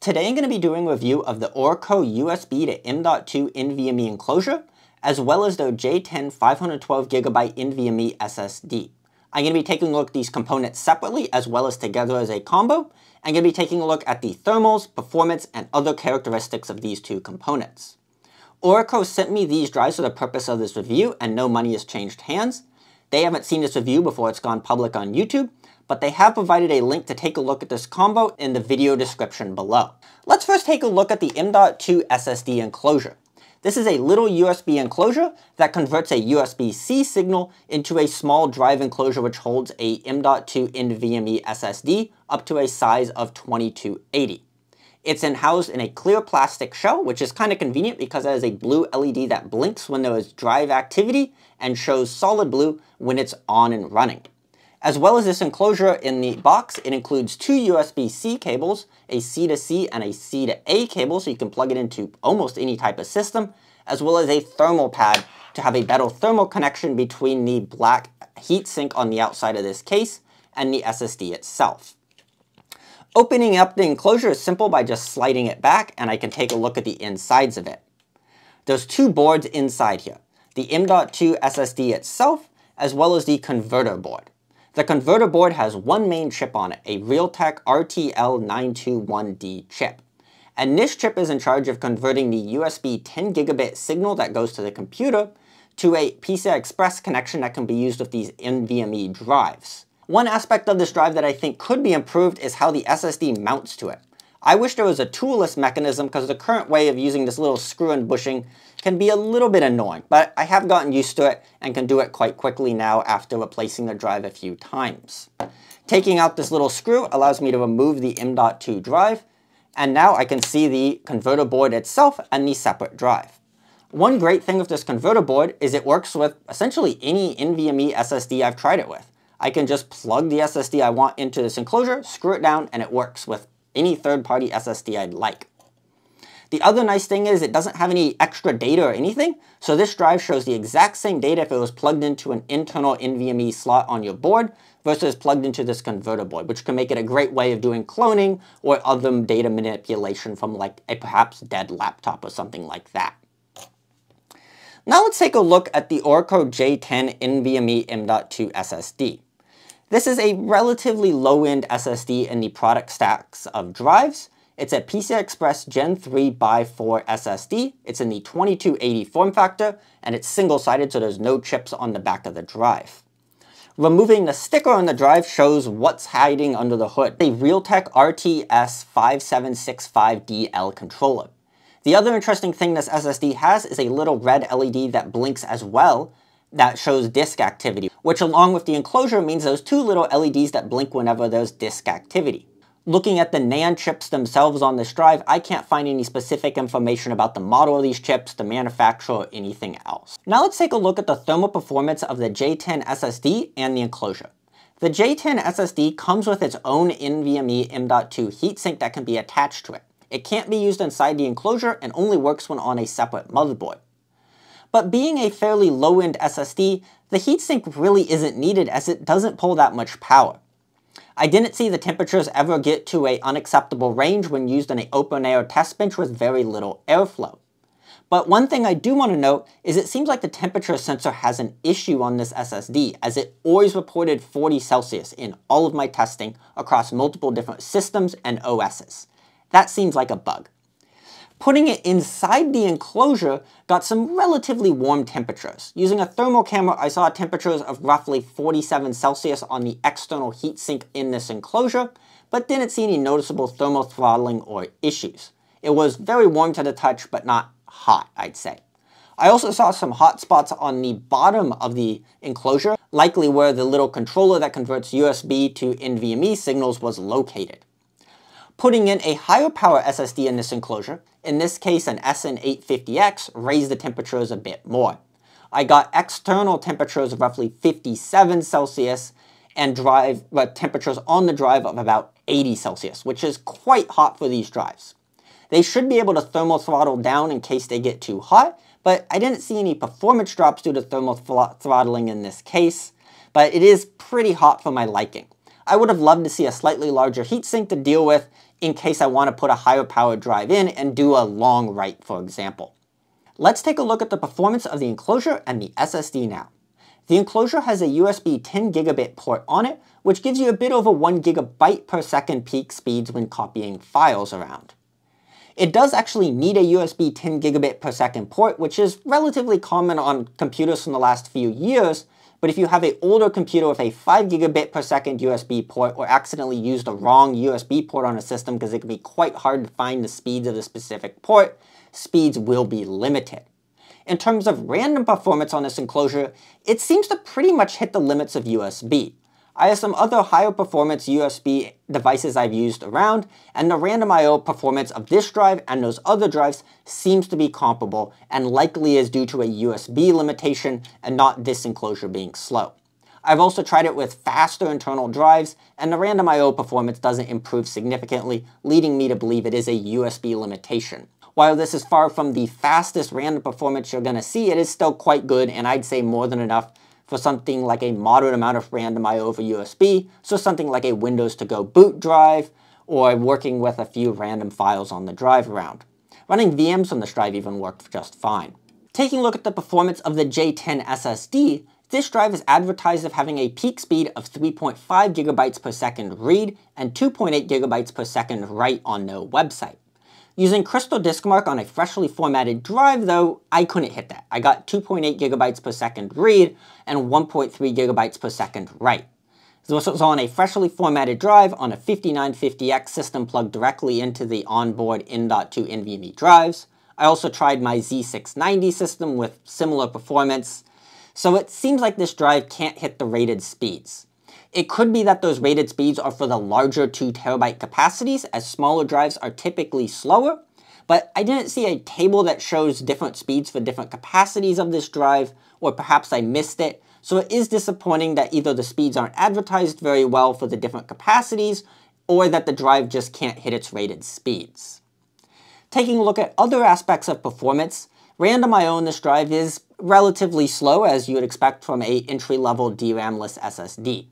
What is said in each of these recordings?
Today I'm going to be doing a review of the Orico USB to M.2 NVMe enclosure, as well as their J10 512GB NVMe SSD. I'm going to be taking a look at these components separately as well as together as a combo. I'm going to be taking a look at the thermals, performance, and other characteristics of these two components. Orico sent me these drives for the purpose of this review and no money has changed hands. They haven't seen this review before it's gone public on YouTube, but they have provided a link to take a look at this combo in the video description below. Let's first take a look at the M.2 SSD enclosure. This is a little USB enclosure that converts a USB-C signal into a small drive enclosure which holds a M.2 NVMe SSD up to a size of 2280. It's housed in a clear plastic shell, which is kind of convenient because it has a blue LED that blinks when there is drive activity and shows solid blue when it's on and running. As well as this enclosure in the box, it includes two USB-C cables, a C to C and a C to A cable, so you can plug it into almost any type of system, as well as a thermal pad to have a better thermal connection between the black heatsink on the outside of this case and the SSD itself. Opening up the enclosure is simple by just sliding it back, and I can take a look at the insides of it. There's two boards inside here, the M.2 SSD itself, as well as the converter board. The converter board has one main chip on it, a Realtek RTL921D chip. And this chip is in charge of converting the USB 10 gigabit signal that goes to the computer to a PCI Express connection that can be used with these NVMe drives. One aspect of this drive that I think could be improved is how the SSD mounts to it. I wish there was a toolless mechanism because the current way of using this little screw and bushing can be a little bit annoying, but I have gotten used to it and can do it quite quickly now after replacing the drive a few times. Taking out this little screw allows me to remove the M.2 drive, and now I can see the converter board itself and the separate drive. One great thing with this converter board is it works with essentially any NVMe SSD I've tried it with. I can just plug the SSD I want into this enclosure, screw it down, and it works with any third-party SSD I'd like. The other nice thing is it doesn't have any extra data or anything, so this drive shows the exact same data if it was plugged into an internal NVMe slot on your board versus plugged into this converter board, which can make it a great way of doing cloning or other data manipulation from like a perhaps dead laptop or something like that. Now let's take a look at the Orico J10 NVMe M.2 SSD. This is a relatively low-end SSD in the product stacks of drives. It's a PCI Express Gen 3 x 4 SSD. It's in the 2280 form factor, and it's single-sided so there's no chips on the back of the drive. Removing the sticker on the drive shows what's hiding under the hood. A Realtek RTS5765DL controller. The other interesting thing this SSD has is a little red LED that blinks as well, that shows disk activity, which along with the enclosure means those two little LEDs that blink whenever there's disk activity. Looking at the NAND chips themselves on this drive, I can't find any specific information about the model of these chips, the manufacturer, or anything else. Now let's take a look at the thermal performance of the J10 SSD and the enclosure. The J10 SSD comes with its own NVMe M.2 heatsink that can be attached to it. It can't be used inside the enclosure and only works when on a separate motherboard. But being a fairly low-end SSD, the heatsink really isn't needed as it doesn't pull that much power. I didn't see the temperatures ever get to a unacceptable range when used on an open air test bench with very little airflow. But one thing I do want to note is it seems like the temperature sensor has an issue on this SSD as it always reported 40 Celsius in all of my testing across multiple different systems and OSs. That seems like a bug. Putting it inside the enclosure got some relatively warm temperatures. Using a thermal camera, I saw temperatures of roughly 47 Celsius on the external heatsink in this enclosure, but didn't see any noticeable thermal throttling or issues. It was very warm to the touch, but not hot, I'd say. I also saw some hot spots on the bottom of the enclosure, likely where the little controller that converts USB to NVMe signals was located. Putting in a higher power SSD in this enclosure, in this case an SN850X, raised the temperatures a bit more. I got external temperatures of roughly 57 Celsius and drive uh, temperatures on the drive of about 80 Celsius, which is quite hot for these drives. They should be able to thermal throttle down in case they get too hot, but I didn't see any performance drops due to thermal throttling in this case, but it is pretty hot for my liking. I would have loved to see a slightly larger heatsink to deal with in case I want to put a higher power drive in and do a long write, for example. Let's take a look at the performance of the enclosure and the SSD now. The enclosure has a USB 10 gigabit port on it, which gives you a bit over 1 gigabyte per second peak speeds when copying files around. It does actually need a USB 10 gigabit per second port, which is relatively common on computers from the last few years, but if you have an older computer with a 5 gigabit per second USB port or accidentally use the wrong USB port on a system because it can be quite hard to find the speeds of the specific port, speeds will be limited. In terms of random performance on this enclosure, it seems to pretty much hit the limits of USB. I have some other higher performance USB devices I've used around, and the random I.O. performance of this drive and those other drives seems to be comparable and likely is due to a USB limitation and not this enclosure being slow. I've also tried it with faster internal drives, and the random I.O. performance doesn't improve significantly, leading me to believe it is a USB limitation. While this is far from the fastest random performance you're going to see, it is still quite good, and I'd say more than enough for something like a moderate amount of random I.O. over USB, so something like a Windows to go boot drive, or working with a few random files on the drive around. Running VMs on this drive even worked just fine. Taking a look at the performance of the J10 SSD, this drive is advertised as having a peak speed of 3.5 gigabytes per second read and 2.8 gigabytes per second write on no website. Using Crystal Disk Mark on a freshly formatted drive, though, I couldn't hit that. I got 2.8 gigabytes per second read and 1.3 gigabytes per second write. This was on a freshly formatted drive on a 5950X system plugged directly into the onboard M.2 NVMe drives. I also tried my Z690 system with similar performance, so it seems like this drive can't hit the rated speeds. It could be that those rated speeds are for the larger 2 terabyte capacities, as smaller drives are typically slower, but I didn't see a table that shows different speeds for different capacities of this drive, or perhaps I missed it, so it is disappointing that either the speeds aren't advertised very well for the different capacities, or that the drive just can't hit its rated speeds. Taking a look at other aspects of performance, random I.O. in this drive is relatively slow as you would expect from a entry-level DRAM-less SSD.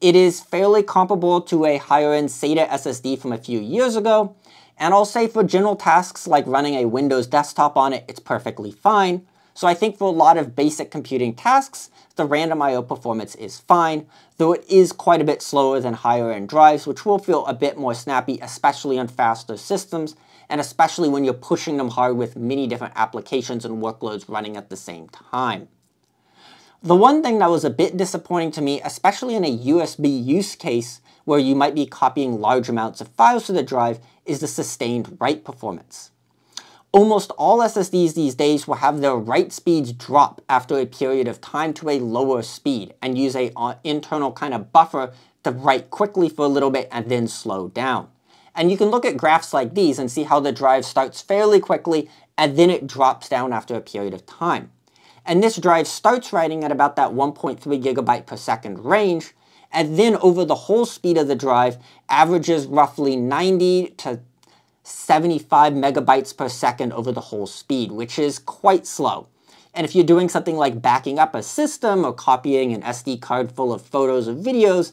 It is fairly comparable to a higher-end SATA SSD from a few years ago, and I'll say for general tasks like running a Windows desktop on it, it's perfectly fine. So I think for a lot of basic computing tasks, the random I.O. performance is fine, though it is quite a bit slower than higher-end drives, which will feel a bit more snappy, especially on faster systems, and especially when you're pushing them hard with many different applications and workloads running at the same time. The one thing that was a bit disappointing to me, especially in a USB use case where you might be copying large amounts of files to the drive, is the sustained write performance. Almost all SSDs these days will have their write speeds drop after a period of time to a lower speed and use a uh, internal kind of buffer to write quickly for a little bit and then slow down. And you can look at graphs like these and see how the drive starts fairly quickly and then it drops down after a period of time. And this drive starts writing at about that 1.3 gigabyte per second range, and then over the whole speed of the drive averages roughly 90 to 75 megabytes per second over the whole speed, which is quite slow. And if you're doing something like backing up a system or copying an SD card full of photos or videos,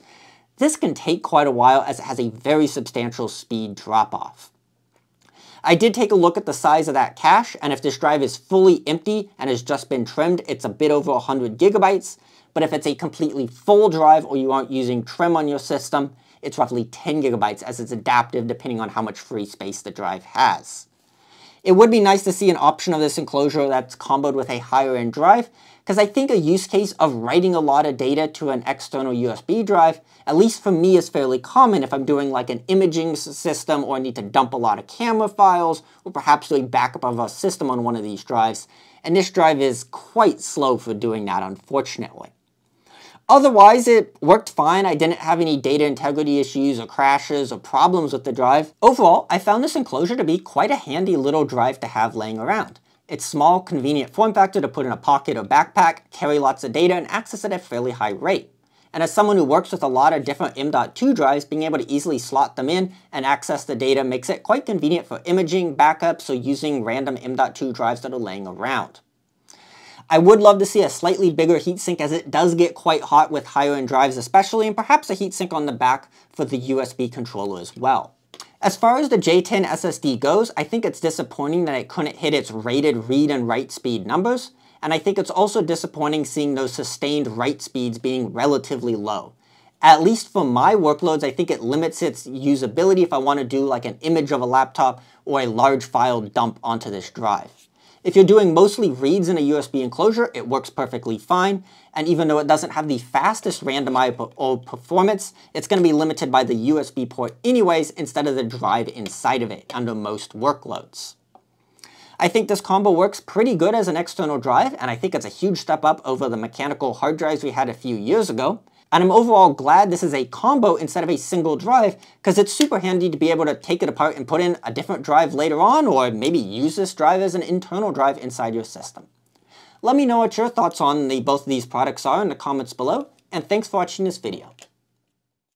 this can take quite a while as it has a very substantial speed drop-off. I did take a look at the size of that cache, and if this drive is fully empty and has just been trimmed, it's a bit over 100 gigabytes. But if it's a completely full drive or you aren't using trim on your system, it's roughly 10 gigabytes as it's adaptive depending on how much free space the drive has. It would be nice to see an option of this enclosure that's comboed with a higher end drive, because I think a use case of writing a lot of data to an external USB drive, at least for me, is fairly common if I'm doing like an imaging system or I need to dump a lot of camera files, or perhaps doing backup of a system on one of these drives. And this drive is quite slow for doing that, unfortunately. Otherwise, it worked fine. I didn't have any data integrity issues or crashes or problems with the drive. Overall, I found this enclosure to be quite a handy little drive to have laying around. It's small, convenient form factor to put in a pocket or backpack, carry lots of data, and access it at a fairly high rate. And as someone who works with a lot of different M.2 drives, being able to easily slot them in and access the data makes it quite convenient for imaging, backups, or using random M.2 drives that are laying around. I would love to see a slightly bigger heatsink as it does get quite hot with higher end drives especially, and perhaps a heatsink on the back for the USB controller as well. As far as the J10 SSD goes, I think it's disappointing that it couldn't hit its rated read and write speed numbers, and I think it's also disappointing seeing those sustained write speeds being relatively low. At least for my workloads, I think it limits its usability if I want to do like an image of a laptop or a large file dump onto this drive. If you're doing mostly reads in a USB enclosure, it works perfectly fine, and even though it doesn't have the fastest random I/O performance, it's going to be limited by the USB port anyways instead of the drive inside of it under most workloads. I think this combo works pretty good as an external drive, and I think it's a huge step up over the mechanical hard drives we had a few years ago. And I'm overall glad this is a combo instead of a single drive, because it's super handy to be able to take it apart and put in a different drive later on, or maybe use this drive as an internal drive inside your system. Let me know what your thoughts on the, both of these products are in the comments below, and thanks for watching this video.